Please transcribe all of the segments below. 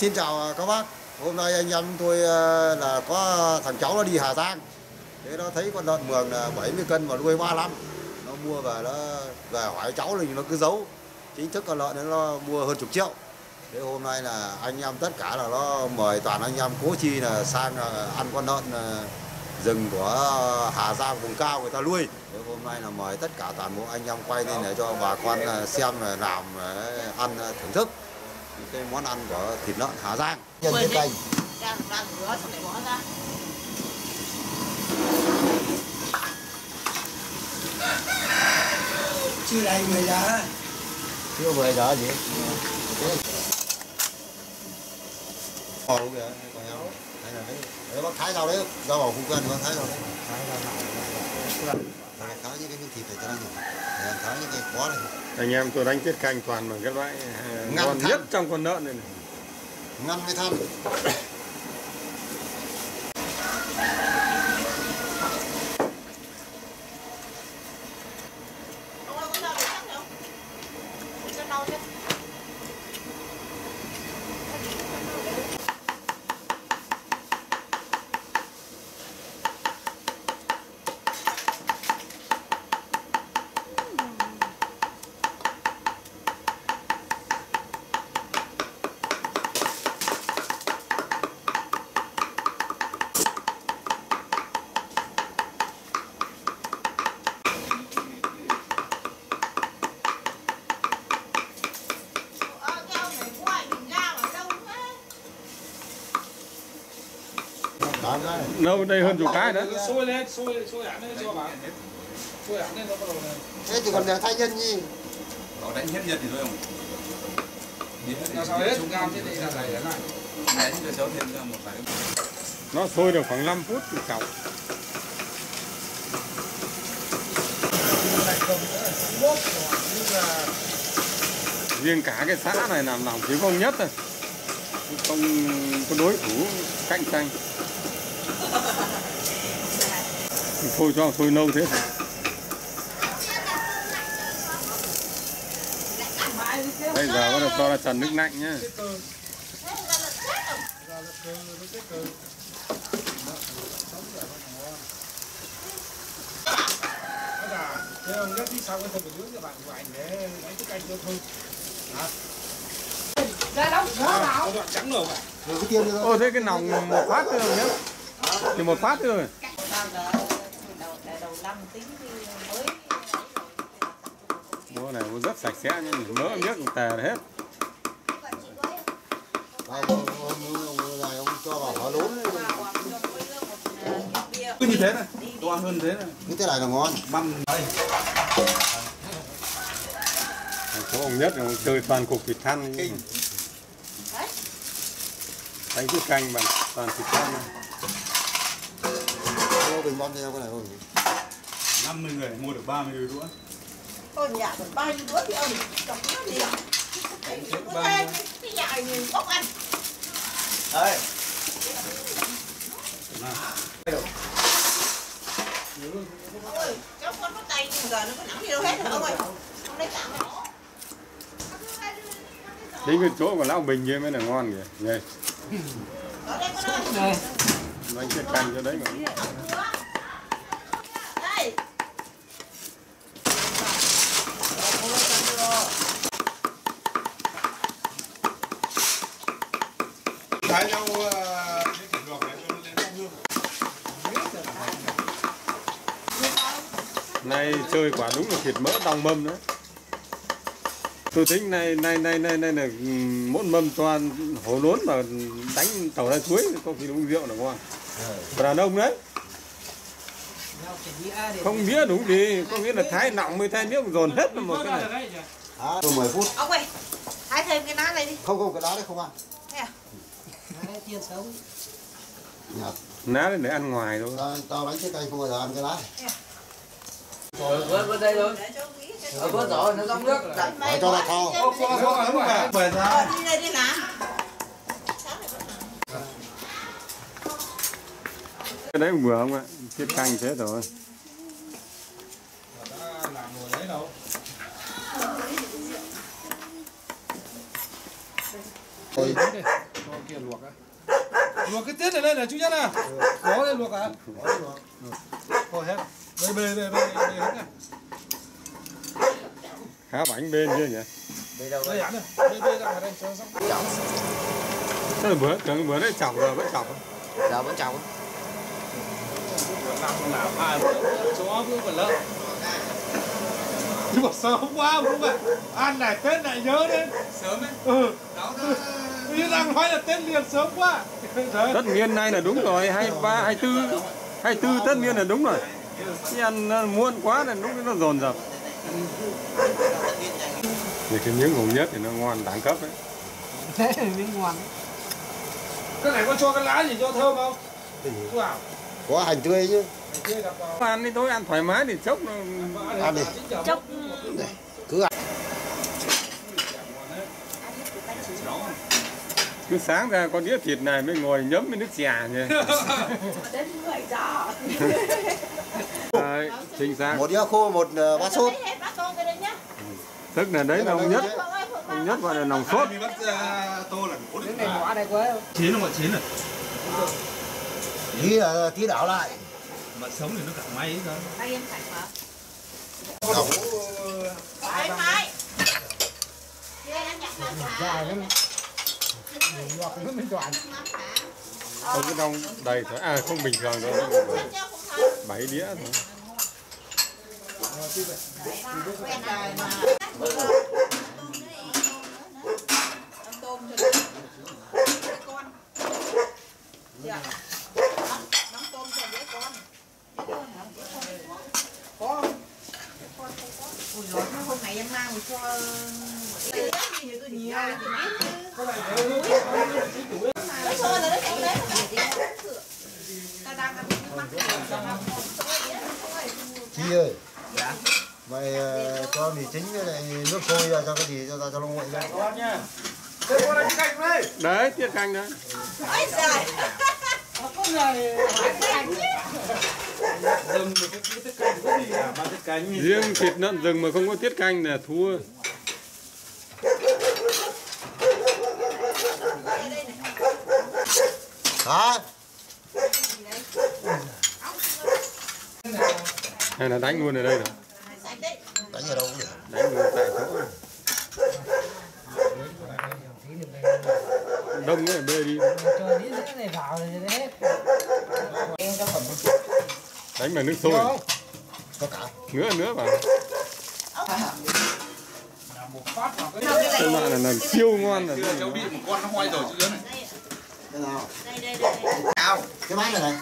Xin chào à, các bác. Hôm nay anh em tôi à, là có thằng cháu nó đi Hà Giang. Thế nó thấy con lợn mường là 70 cân mà nuôi 35. Nó mua về, nó về hỏi cháu thì nó cứ giấu. Chính thức con lợn nó mua hơn chục triệu. Thế hôm nay là anh em tất cả là nó mời toàn anh em cố chi là sang à, ăn con lợn rừng của Hà Giang vùng cao người ta nuôi. Thế hôm nay là mời tất cả toàn bộ anh em quay lên để cho bà con xem làm ăn thưởng thức cái món ăn của thịt lợn Hà Giang. Nhân cái canh. Đang đang rửa xong lại bỏ ra. chưa đầy 10 giờ Chưa về giờ gì? Ồ kìa, còn nhau. Đây là đấy. Đấy bác thái rau đấy, rau vào khu cân bác thái rau đấy. Thái rau Thái cái cái anh em tôi đánh tiết canh toàn bằng cái loại ờ, ngon nhất trong con lợn này, này. Ngăn với than. Ông ơi, có rau để chắc không? Để cho nâu chứ. Ờ, cái ông này ngoài mình ra mà đâu thế? Đó cái. Đâu đây hơn chục cái nữa. Sôi lên sôi sôi hẳn lên cho bạn sôi hẳn lên nó bắt đầu này Thế thì còn để thay nhân gì? Nó đánh hết nhiệt thì thôi không? là sao hết? chúng cam thế này là đẩy lại Đánh cho cháu thêm ra một vài nó sôi được khoảng 5 phút thì chảo riêng cả cái xã này làm làm thiếu công nhất thôi. Không có đối thủ cạnh tranh thôi, cho thôi nâu thế. Bây giờ bắt đầu cho ra trần nước lạnh nhá. Thế ông đi sau cái bạn của anh để lấy cái canh cho thôi Ra đâu? Đoạn trắng rồi mà ô thế cái nòng một phát thôi nhá. Thì một phát thôi Đang đợi đầu để đầu năm tính thì mới Mua này mua rất sạch sẽ nhá, mỡ miếc tè hết. Cứ như thế này, to hơn thế này Cái thế này là ngon. Măm đây Số ông nhất là chơi toàn cục thịt than. Đấy. Đánh cái canh bằng toàn thịt than. này. Ô, bình bom theo cái này thôi. 50 người mua được 30 đũa Thôi nhà còn bao nhiêu đứa thì ông chọc nó liền. Có thêm cái nhà mình bốc ăn. Đây Ông ơi, cháu con có tay nhưng giờ nó có nắng gì đâu hết hả ông ơi? Không lấy tạm nó. Đến cái chỗ của lão Bình kia mới là ngon kìa. Ở đây con ơi. đánh cái canh cho đấy mà. Thái nhau cái thịt luộc này cho nó lên trong hương Nay chơi quả đúng là thịt mỡ đong mâm đấy. Tôi tính nay nay nay nay nay là ừ, mỗi mâm toàn hổ lốn mà đánh tàu ra chuối có khi uống rượu là ngon. Đàn ông đấy. Không biết đúng gì, có nghĩa là thái nọng mới thái nước dồn hết là một cái này. À, rồi 10 phút. Ông ơi, thái thêm cái lá này đi. Không không cái đó đấy không ăn. Thế à? Nhà, Ná đấy để ăn ngoài thôi. tao, tao đánh cái canh không bao giờ ăn cái lá. Vớt vớt đây thôi. Để cho nghĩ cái Ờ, vớt rồi, nó trong nước. Phải cho nó bỏ đi. Về Ờ, đây làm. Cái đấy vừa không ạ? Tiết canh thế rồi. làm ngồi đấy đâu Đây, kia luộc á luộc cái tiết này lên này chú nhất à. Có đây luộc à có hết. Bê bê bê bê bê hết nè khá bánh bên chưa nhỉ? Đi đâu đây bê bê ra đây cho xong. Là bữa tưởng bữa đấy chọc rồi vẫn chọc Giờ vẫn chồng. làm làm ai chó cũng phải lợn nhưng mà sớm quá không ạ ăn này tết này nhớ đến. Sớm ấy. ừ. Đó như đang nói là tết liền sớm quá. Tất niên này là đúng rồi hai ba hai tư hai tư tất niên là đúng rồi. Chứ ăn muộn quá là lúc nó dồn dập. Thì cái miếng hồng nhất thì nó ngon đẳng cấp đấy. Thế miếng ngon. cái này có cho cái lá gì cho thơm không? Bảo có hành tươi chứ. Ăn đi thôi ăn thoải mái thì chốc nó Ăn đi. chốc. Cứ ăn cứ sáng ra con đĩa thịt này mới ngồi nhấm với nước chè nhỉ. Đến Đấy, chính xác. Một đĩa khô một ờ, bát sốt. hết bát tô cái đấy nhá. Tức là đấy là ông nhất. ông nhất gọi là nòng sốt. À, quá. Chín không? Chín rồi. tí là tí đảo lại. Mà sống thì nó cả máy ấy cơ. tay em sạch mà thả Dài lắm. Toàn. không cứ đông đầy thôi à không bình thường đâu bảy đĩa thôi có không? Có. Dồi, hôm nay em mang cho gì thì tôi nhiều thì biết chứ nó xôi rồi nó chạy đấy ta đang ăn cái mắt ta đang chi ơi. Mày ờ, cho mì chính với lại nước sôi ra cho cái gì cho ta cho nó nguội ra. Đấy tiết canh đấy. Ôi trời con này Dầm rồi cái cái tiết canh có gì à? Ba tiết canh. riêng thịt lợn rừng mà không có tiết canh là thua hả? Hay là đánh luôn ở đây rồi đánh ở đâu cũng được đánh luôn tại chỗ. Này. đông ấy bê đi. Này rồi đánh bằng nước sôi. Có cả. Nữa nữa vào phát vào cái cái loại là làm siêu ngon là Chưa cháu bị một con nó hoai rồi chứ này. Đây cái bát này này.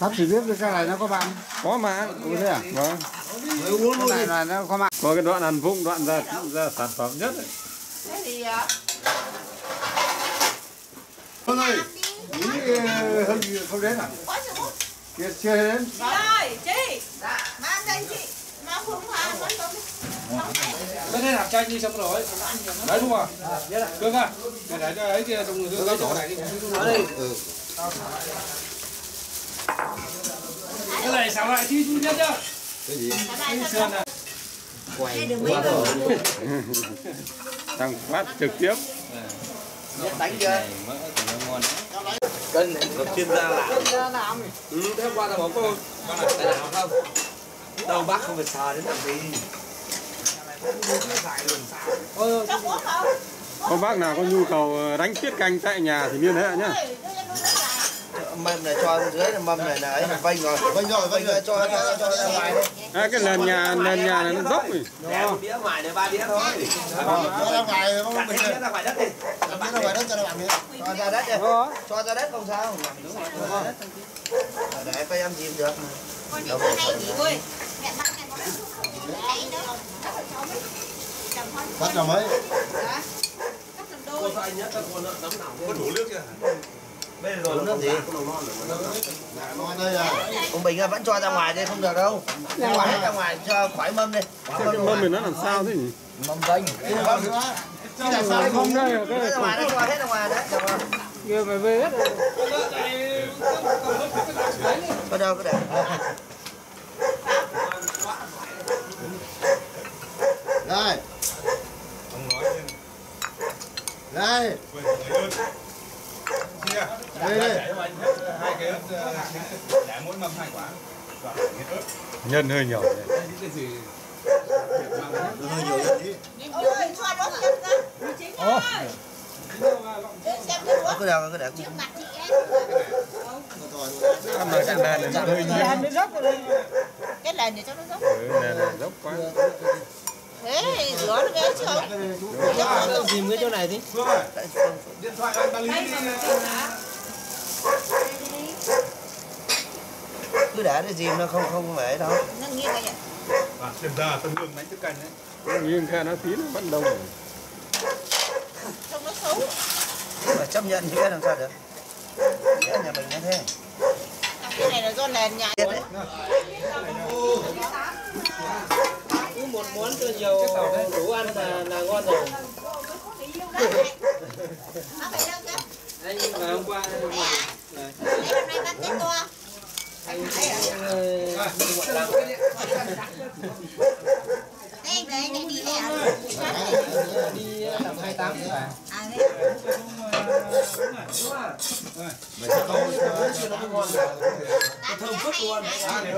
Sắp chỉ biết cái này nó có bạn. có mà. Ủa thế à? vâng. Cái này là nó có bạn. có cái đoạn ăn vụng đoạn ra ra sản phẩm nhất ấy. thế thì Vâng ơi hơn gì không đến à? Kia chưa đến. Chị. Ơi chị mang đây chị. Mang phương hoa vẫn tôm cái này làm chanh đi xong rồi đấy đúng không cưng à để để cho ấy kia trong người cái chỗ này đi ừ cái này xào lại chi chú nhất nhá cái gì sơn này thằng phát trực tiếp Đánh chưa? Cân này. Lập chuyên gia làm. Làm. Ừ, thế hôm qua tao bảo cô. Con này làm không? Đâu bác không phải sờ đến làm gì. Có bác nào có nhu cầu đánh tiết canh tại nhà thì liên hệ nhá cho lại. Mâm này cho dưới là mâm này là ấy là vênh rồi. vâng rồi vâng rồi cho cho cho ra ngoài đấy. cái nền nhà nền nhà này nó dốc rồi một đĩa ngoài để ba đĩa thôi. cho ra ngoài mình đĩa ra ngoài đất đi. đặt ra ngoài đất cho làm gì Cho ra đất đi. Cho ra đất không sao. Đúng rồi. Cho ra đất. Để phải em dìm được. ra đây chị ơi mẹ bắt này có đấy nữa chồng con bắt là mấy cắt thành đôi Có đủ nước chưa? Bây giờ nước gì? à Ông Bình vẫn cho ra ngoài đây không được đâu. Ra ngoài hết ra ngoài cho khỏi mâm đi. Cái mâm này nó làm sao thế nhỉ Mâm vênh. Mâm nữa cái là sao không đây Hết ra ngoài đấy, cho hết ra ngoài đấy. Rồi. mà về hết rồi Có đâu có để. đây Ông nói thêm. Đây. Đây đây. Hai cái để mỗi mâm hai quả ớt nhân hơi nhỏ. Đấy. Đây, những cái gì hơi nhiều cho nó thêm ra chính ơi cứ đeo cứ để trước mặt chị em ăn mà cái này nó hơi nhiều cái này cho nó dốc. Ừ, đèn này dốc quá thế rửa nó ghê chứ không? Nó dìm cái chỗ này đi. Điện thoại anh ta lý cứ để để dìm nó không không phải đâu. Nó nghiêng vậy à tiền ra tấm gương đánh thức canh đấy. Nhưng khe nó tí nó vẫn đông rồi. trông nó xấu. Phải chấp nhận như thế làm sao được? Thế nhà mình nó thế. Cái này là do nền nhà. Đấy cứ một món cho nhiều đủ ăn là là ngon rồi. Nó phải đâu chứ anh mà hôm qua nay bắt cái ờ, đây đi hè đi. tầm hai tám à đấy mày sẽ không thơm phức luôn. Cái này.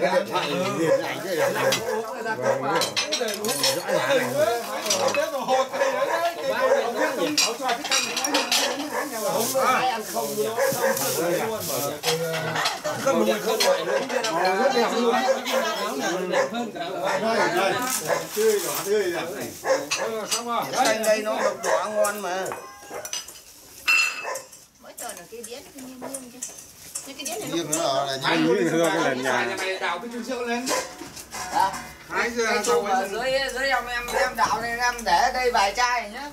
cái điện thoại này liền ảnh cái này. Có mùi không ngoại luôn áo nào đẹp hơn tươi đỏ tươi này đây nó độc đỏ ngon mà mỗi tuần là cái đĩa nghiêng nghiêng chứ cái đĩa này nó riêng nữa là cái nhà mày đào cái chừng rượu lên hái ra sau dưới dưới ông em em đào này em để đây vài chai nhá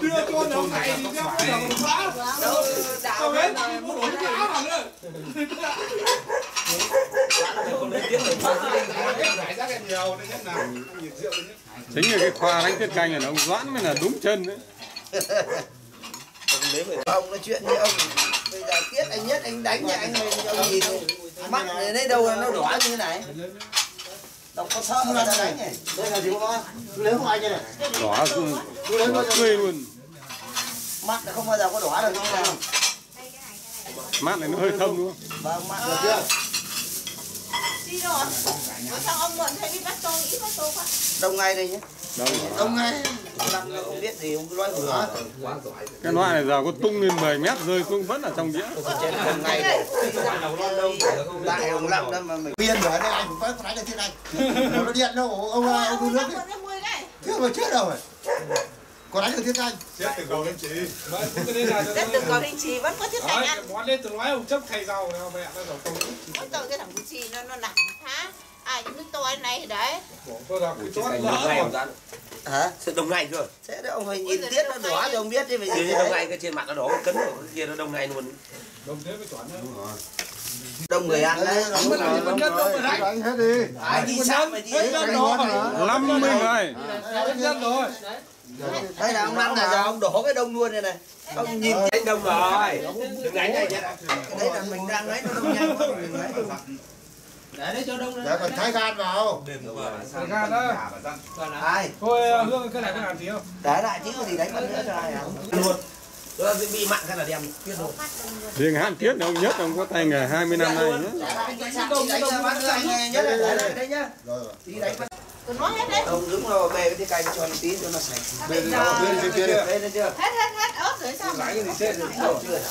đưa con nó này thì theo cái đầu phá là muốn đổi cái áo vào nữa ra chính là cái khoa đánh tiết canh này nó ông doãn mới là đúng chân đấy. Ông nói chuyện như ông. Bây giờ tiết anh nhất anh đánh nhà anh ông nhìn mắt này đây đâu nó đỏ như thế này đỏ đỏ tươi luôn. Mắt nó không bao giờ có đỏ được không nào mát này nó hơi thâm đúng không? Vâng mắt được chưa? đi rồi. Ủa sao ông mượn thêm đi bắt tô ít bắt tô quá. Đông ngay đây nhé đâu làm không biết gì không cứ nói vừa. Cái loại này giờ có tung lên 10 mét rơi xuống vẫn ở trong đĩa. Trên đông ngay đây lại ông lặng đó mà mình biên rồi đây anh phải phải được thế này. Nó điện đâu ông ông ông nước mượn ấy thêm 10 cái thế mà chết đâu rồi. Còn đánh được thiết anh chết từ đầu đến chị. Là Đất từ cầu đình trì vẫn có thiết Đấy, ăn món lên từ nói ông chấp thay rau này mẹ nó đầu công Mỗi tội cái thằng chi nó nó nặng hả ai cũng nước tôi này thì đấy. Hả? Sự đông ngày chưa thế đó ông phải nhìn tiết nó đỏ thì ông biết chứ phải như gì đông ngày cái trên mặt nó đỏ cấn rồi cái kia nó đông ngày luôn. Đồng thế với chuẩn nữa đông người ăn đấy. Đánh hết đi ai đi sao mà đi rồi 50 người hết rồi đây là ông năm là giờ ông đổ cái đông luôn này này. Ông nhìn anh đông rồi. Đừng đánh này đấy là mình đang ấy nó đông nhanh quá để đấy cho đông để còn thái gan vào. Thời gian đó ai? Thôi hương cái này có làm gì không? Để lại chứ gì đánh nữa cho ai à? Luôn. Bị mặn hay là đem biết rồi. Riêng hạn tiết ông nhất ông có tay nghề 20 năm nay nhé lại lại đây nhá rồi rồi rồi bề cái cày cho một tí cho nó sạch. Bên bên trên kia đi đây đây chưa hết hết hết ớt rồi sao mà? Chưa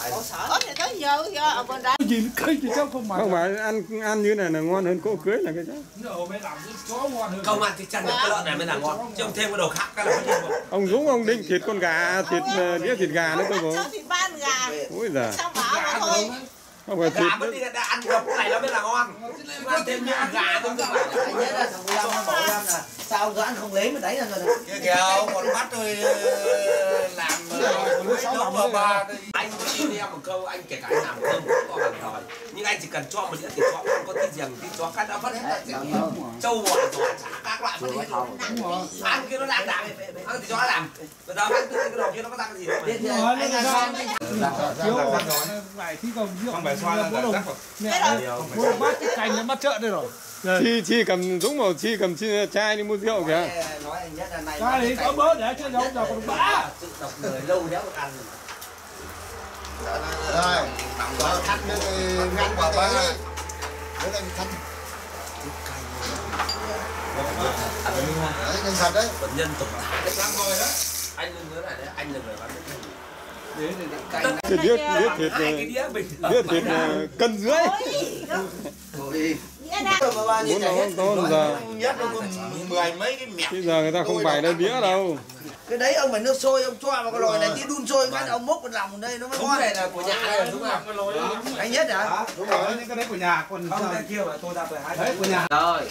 thải ớt thì tới giờ giờ nhìn cây thì chắc không mà không phải ăn ăn như này là ngon hơn cỗ cưới là cái chứ. Nhờ mới làm cái chó ngon hơn. Không ăn thì chăn được cái lợn này mới là ngon. Chứ không thêm cái đồ khác cái là không được. Ông Dũng ông định thịt con gà thịt ờ, đĩa thịt gà nữa cơ bộ thì ban gà. Ui giời. Sao bảo mà thôi không phải thịt gà vẫn đi đã ăn gập này nó mới là ngon. Ăn thêm nhá gà không được nhớ là thằng Lam nó bảo Lam là sao ông Doãn không lấy mà đánh ra rồi? Kia kìa ông còn bắt tôi ờ, làm ờ, nấu bà anh chỉ đi em một câu anh kể cả anh làm cơm cũng có hàng thời nhưng anh chỉ cần cho một đĩa thịt chó không có thịt giềng thịt chó cắt đã vất hết rồi Châu bò chó, chả các loại vất hết rồi ăn kia nó đang làm ăn thịt chó nó làm rồi đó ăn cái đồ kia nó có ra cái gì đâu mà biết chưa anh ăn sao thiếu lại thi công rượu không phải xoa là bố đồng rắc vào thế rồi bố đồng bắt cái cành nó bắt chợ đây rồi chi chi cầm Dũng bảo chi cầm chi, chai đi mua rượu kìa. Nói anh nhất là này ra thì có bớt để cho giống giờ còn bã sự độc người lâu đéo được ăn rồi. Đó thắt cái ngăn vào đấy đấy là thắt. Đấy nhanh thật đấy. Bệnh nhân tục anh đừng nhớ lại đấy anh đừng phải bán Thịt biết biết đĩa bình biết thịt ờ, cân dưới Nó hết không to giờ. có mười mấy bây giờ người ta không bày ra đĩa đâu. Cái đấy ông phải nước sôi ông cho vào cái lòi này tí đun sôi cái ông múc cái lòng đây nó mới ngon. này là của nhà đây là đúng không anh nhất hả? Đúng rồi. Những cái đấy của nhà còn không cái kia mà tôi ra về hai đấy của nhà. Rồi,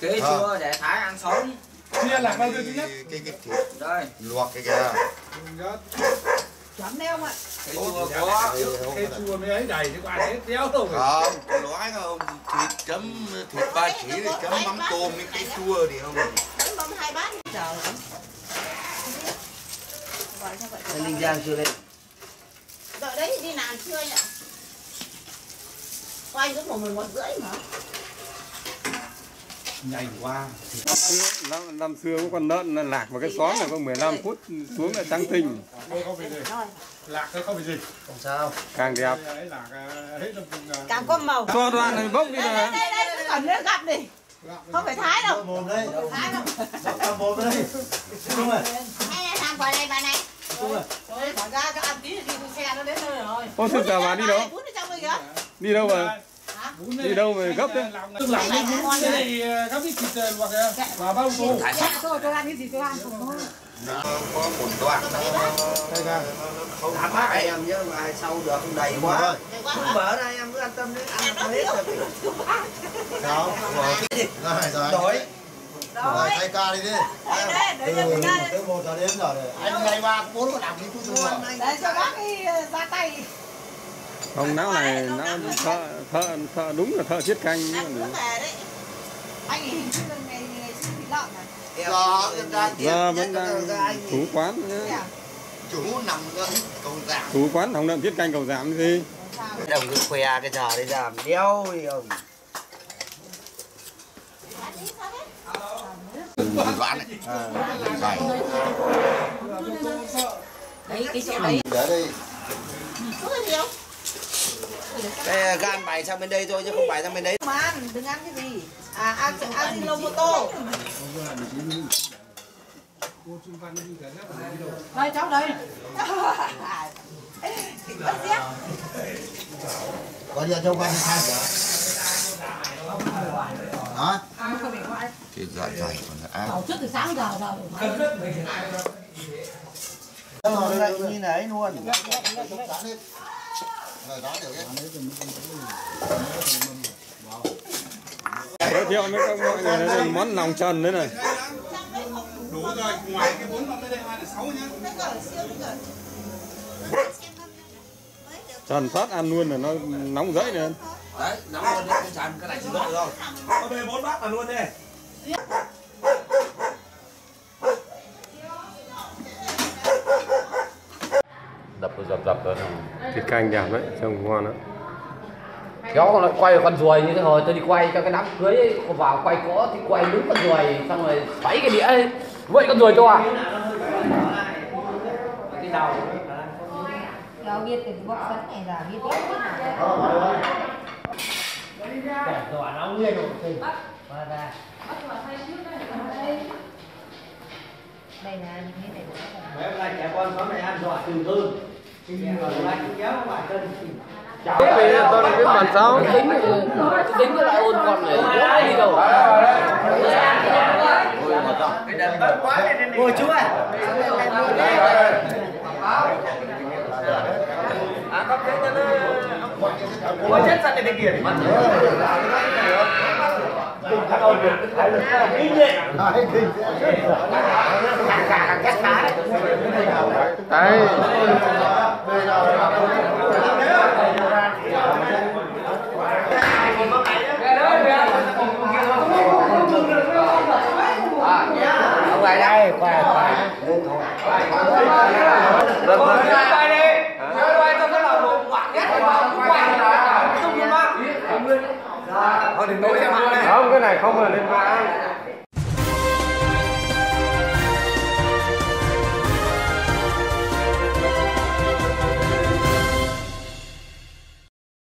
kế chua để thái ăn sống. chia lạc bao nhiêu thứ nhất? Cái cái thịt Đây, luộc cái kia Chấm đấy ông ạ. cái chua có cái chua mới ấy đầy chứ có ai hết đéo đâu. Không tôi nói không? Thịt chấm thịt ba chỉ thì chấm mắm tôm với cái chua thì không Bánh bông hai bát. Trời anh linh giang chưa lên? Đợi đấy đi làm chưa nhỉ? Quay cũng một mười một rưỡi mà. Nhanh quá năm, năm xưa có con lợn nó lạc vào cái xóm này có 15 phút xuống là trắng tinh Rồi. lạc cái không phải gì không sao càng đẹp à, là à, Càng có màu. cho đoạn này bốc đi Đây là đây đây, đây còn nước gắp đi. Không phải thái đâu. mồm đây Thái đâu. mồm đây đúng rồi Hay là làm quả này bà này. Rồi, bỏ ra cho ăn tí thì đi xe nó đến nơi rồi. ô giờ bà đi đâu Bún ở trong đây kìa. đi đâu mà? Đi đâu mà gấp thế? tức là cái này à, gấp cái thịt luộc kìa và bao tô Dạ thôi tôi ăn cái gì tôi ăn không thôi. có một đoạn nó đây ra. Không anh em nhớ mà ai sau được không đầy quá. không hả? mở ra em cứ an tâm đấy ăn nó hết rồi. Sao rồi. Rồi đổi. Rồi thay ca đi đi. Từ từ một giờ đến giờ rồi. Anh ngày ba bốn có làm cái chút rồi. để cho bác ấy ờ, ra tay. Không não này não thợ thợ thợ đúng là thợ chiết canh Dạ, giờ vẫn đang chủ quán nhá. à? chủ nằm cầu giảm chủ quán không đậm chiết canh cầu giảm gì đồng cứ khoe cái trò đấy làm đeo đi ông sao đấy? dài Đấy cái chỗ đấy. để đây Có gì không? Cái gan bày sang bên đây thôi chứ không bày sang bên đấy Mà ăn, đừng ăn cái gì. À ăn ăn Ajinomoto. Đây cháu đây. Bắt giết. có gì cho quan thay hả hả thì dạ dày còn ác trước từ sáng giờ rồi. nó lại như này luôn giới thiệu với các mọi người đây là món lòng trần đấy này. Đủ rồi ngoài cái bốn năm đây hai là sáu nhá trần phát ăn luôn là nó nóng rẫy nữa đấy, nóng luôn đấy không tràn cái này chỉ đợi rồi có về bốn bát là luôn đi đập dập dập rồi. Thịt canh đẹp đấy trông ngon đó kéo con lại quay con ruồi như thế hồi tôi đi quay cho cái đám cưới ấy, vào quay cỗ thì quay đúng con ruồi xong rồi xoáy cái đĩa ấy. Vậy con ruồi cho à? Cái đầu Cháu biết cái bóc phấn này là biết biết thế nào rồi nó nguyên rồi mà ra đây là như thế này mấy hôm nay trẻ con xóm này ăn giỏi từ từ rồi lại kéo vào chân Cái gì tôi cái bản sao tính tính cái lại ôn con này. Quá đi đâu ngồi chú à đấy ông không cái này không là lên vã